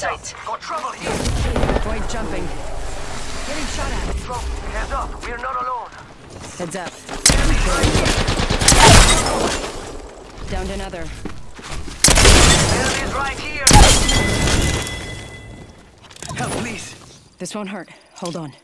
sights. Got trouble here. Avoid jumping. Getting shot at. Heads up. We're not alone. Heads up. Enemy Downed another. Enemies right here. Help, please. This won't hurt. Hold on.